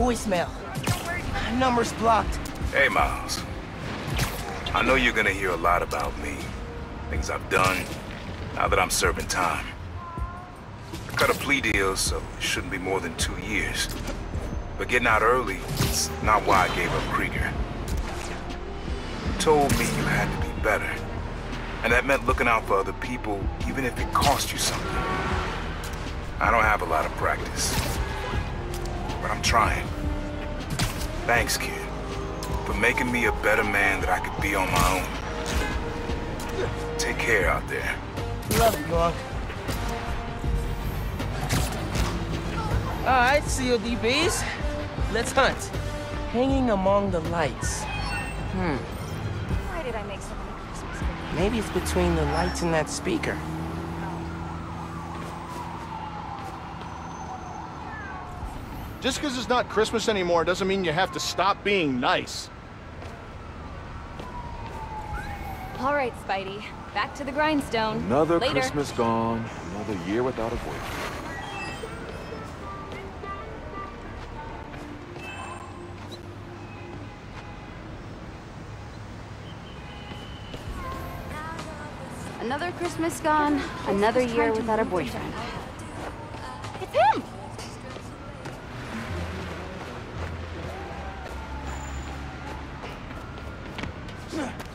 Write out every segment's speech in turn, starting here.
voicemail. Number's blocked. Hey, Miles. I know you're gonna hear a lot about me. Things I've done, now that I'm serving time. I cut a plea deal, so it shouldn't be more than two years. But getting out early is not why I gave up Krieger. You told me you had to be better. And that meant looking out for other people, even if it cost you something. I don't have a lot of practice. But I'm trying. Thanks, kid, for making me a better man that I could be on my own. Take care out there. Love you, Monk. Alright, CODBs. Let's hunt. Hanging among the lights. Hmm. Why did I make so many Christmas cookies? Maybe it's between the lights and that speaker. Just because it's not Christmas anymore doesn't mean you have to stop being nice. All right, Spidey. Back to the grindstone. Another Later. Christmas gone, another year without a boyfriend. Another Christmas gone, another year without a boyfriend. Can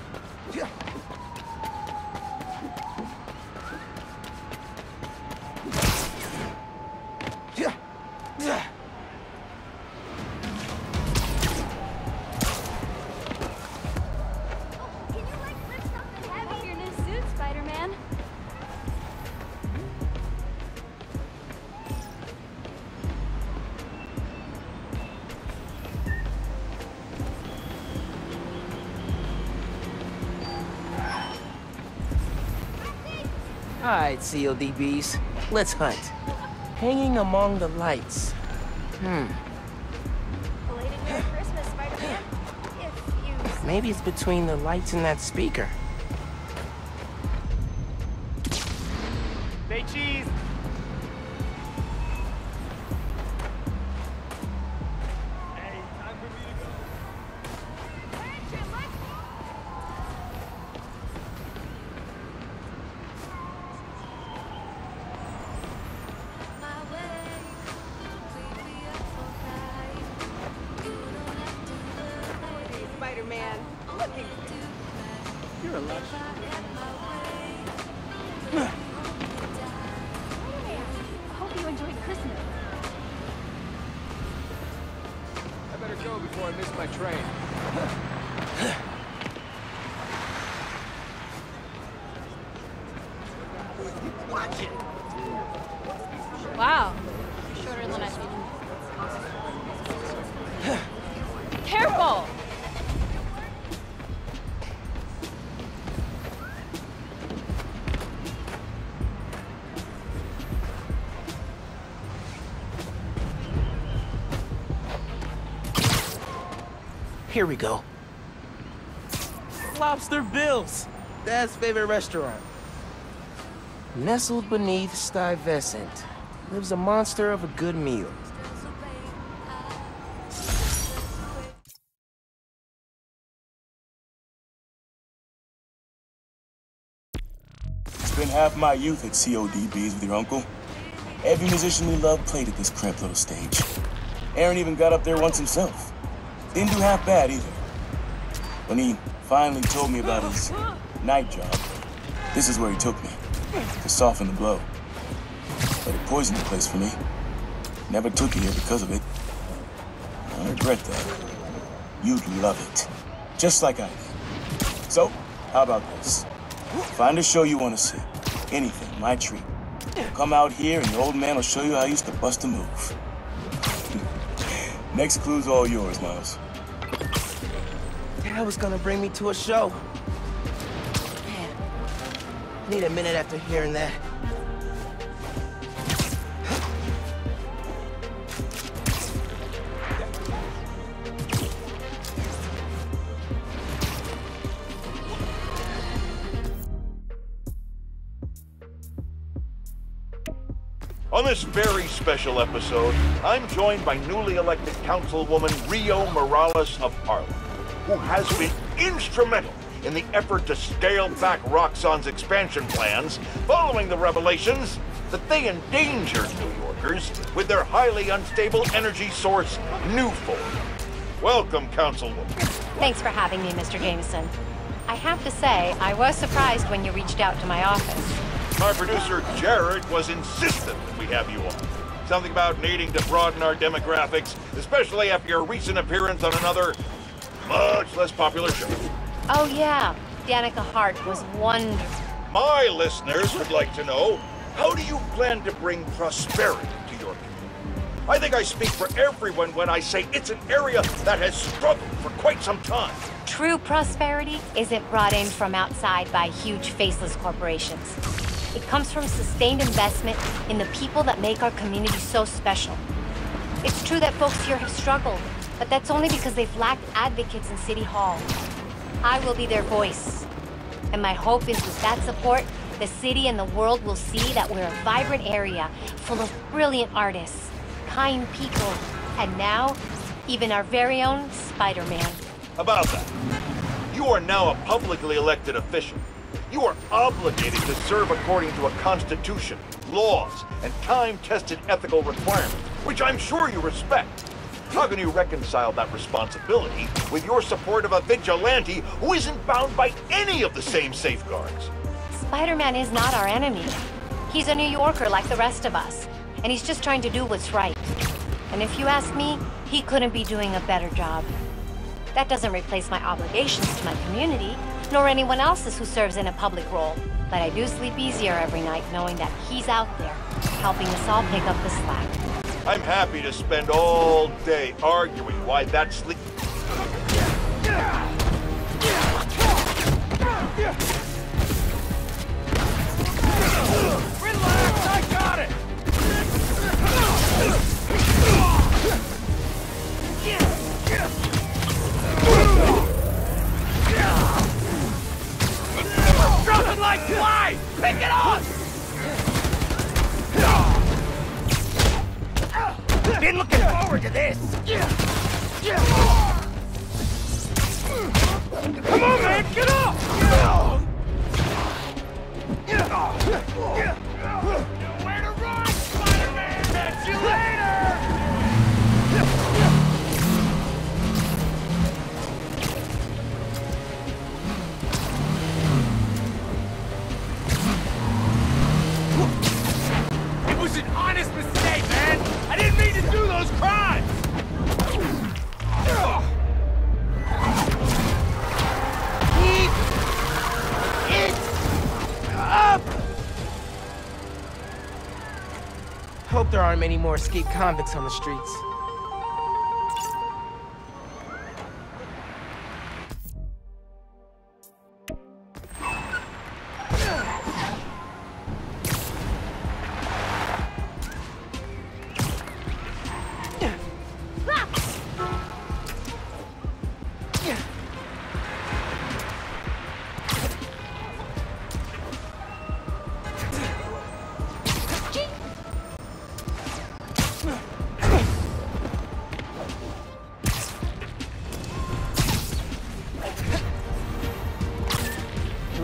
Alright, CODBs. Let's hunt. Hanging among the lights. Hmm. Maybe it's between the lights and that speaker. Say cheese. Spider-Man. Looking You're a lush. Hope you enjoyed Christmas. I better go before I miss my train. Here we go. Lobster Bill's. Dad's favorite restaurant. Nestled beneath Stuyvesant lives a monster of a good meal. Spent half my youth at CBGBs with your uncle. Every musician we loved played at this cramped little stage. Aaron even got up there once himself. Didn't do half bad either. When he finally told me about his night job, this is where he took me, to soften the blow. But it poisoned the place for me. Never took you here because of it. I regret that. You'd love it, just like I did. So, how about this? Find a show you want to see. Anything, my treat. Come out here and your old man will show you how I used to bust a move. Next clue's all yours, Miles. Dad was gonna bring me to a show. Man, I need a minute after hearing that. On this very special episode, I'm joined by newly elected Councilwoman Rio Morales of Harlem, who has been instrumental in the effort to scale back Roxxon's expansion plans following the revelations that they endangered New Yorkers with their highly unstable energy source, Nuform. Welcome, Councilwoman. Thanks for having me, Mr. Jameson. I have to say, I was surprised when you reached out to my office. My producer, Jared, was insistent that we have you on. Something about needing to broaden our demographics, especially after your recent appearance on another, much less popular show. Oh, yeah. Danica Hart was wonderful. My listeners would like to know, how do you plan to bring prosperity to your community? I think I speak for everyone when I say it's an area that has struggled for quite some time. True prosperity isn't brought in from outside by huge faceless corporations. It comes from sustained investment in the people that make our community so special. It's true that folks here have struggled, but that's only because they've lacked advocates in City Hall. I will be their voice. And my hope is with that support, the city and the world will see that we're a vibrant area full of brilliant artists, kind people, and now, even our very own Spider-Man. About that, you are now a publicly elected official. You are obligated to serve according to a constitution, laws, and time-tested ethical requirements, which I'm sure you respect. How can you reconcile that responsibility with your support of a vigilante who isn't bound by any of the same safeguards? Spider-Man is not our enemy. He's a New Yorker like the rest of us, and he's just trying to do what's right. And if you ask me, he couldn't be doing a better job. That doesn't replace my obligations to my community, nor anyone else's who serves in a public role. But I do sleep easier every night knowing that he's out there, helping us all pick up the slack. I'm happy to spend all day arguing why that sleep... those crimes! It up! Hope there aren't many more escaped convicts on the streets.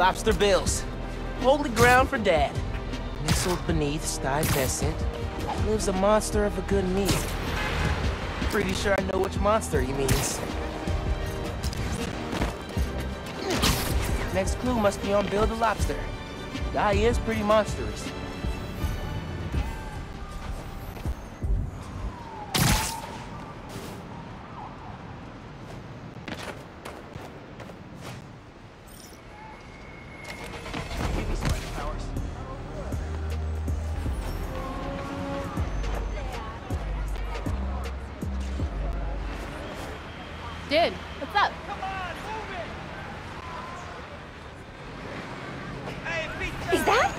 Lobster bills. Holy ground for dad. Nestled beneath Stuyvesant lives a monster of a good meal. Pretty sure I know which monster he means. Next clue must be on Bill the Lobster. Guy is pretty monstrous. Dude, what's up? Is that?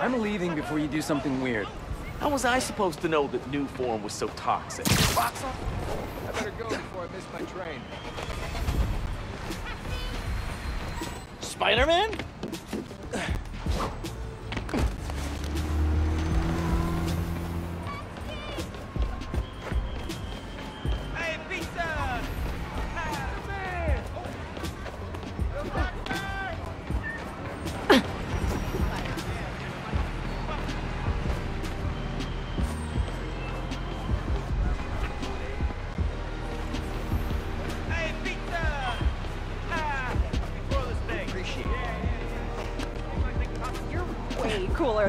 I'm leaving before you do something weird. How was I supposed to know that Nuform was so toxic? Box up? I better go before I miss my train. Spider-Man?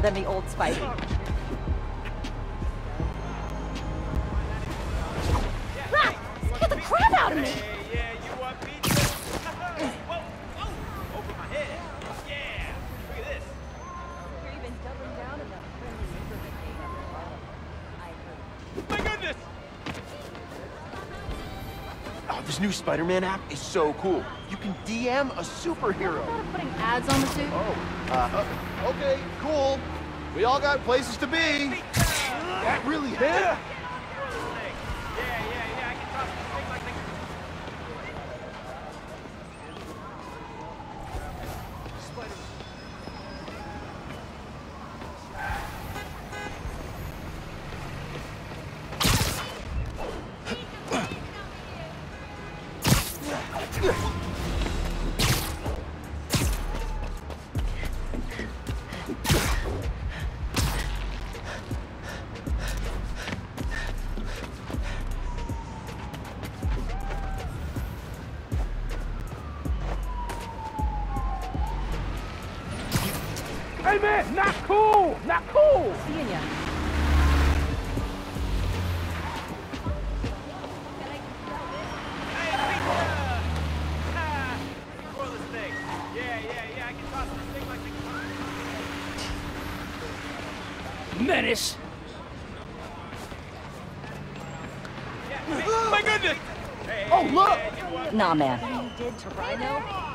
Way than the old Spidey. Rat! Scare the crap out of me! Yeah, you want pizza? Whoa, whoa! Over my head. Yeah! Look at this. You're even doubling down in the friendly neighborhood game after Harlem. I heard. My goodness! Oh, this new Spider-Man app is so cool. You can DM a superhero. Thought of putting ads on the suit? Uh, okay, cool. We all got places to be. That really hit? Hey man, not cool! Not cool! Seeing ya. Hey, pizza! Before this thing. Yeah, yeah, yeah. I can toss this thing like the... Menace! Yeah, my goodness! Oh, look! yeah. Nah, man. You did to Rhino?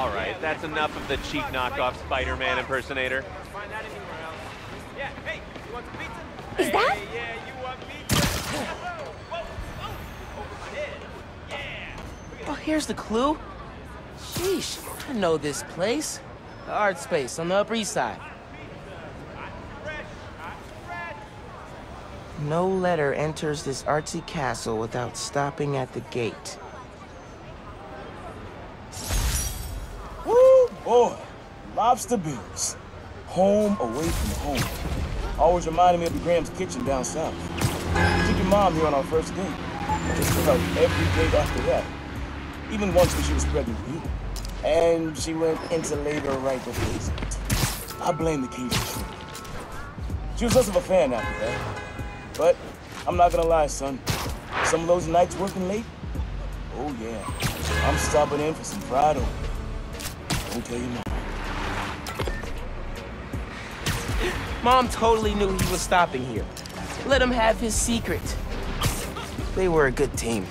All right, that's enough of the cheap knockoff Spider-Man impersonator. Can't find that anywhere else. Yeah, hey, you want some pizza? Is that- Yeah, you want pizza? whoa, whoa, over my head. Yeah. Oh, here's the clue. Sheesh, I know this place. The art space on the Upper East Side. No letter enters this artsy castle without stopping at the gate. Boy. Lobster Bills. Home away from home. Always reminded me of the Graham's Kitchen down south. We took your mom here on our first date. Just about every date after that. Even once when she was pregnant with you. And she went into labor right before it. I blame the Cajun shrimp. She was less of a fan after that. But I'm not gonna lie, son. Some of those nights working late, oh yeah. I'm stopping in for some fried. Don't tell your mom. Mom totally knew he was stopping here. Let him have his secret. They were a good team.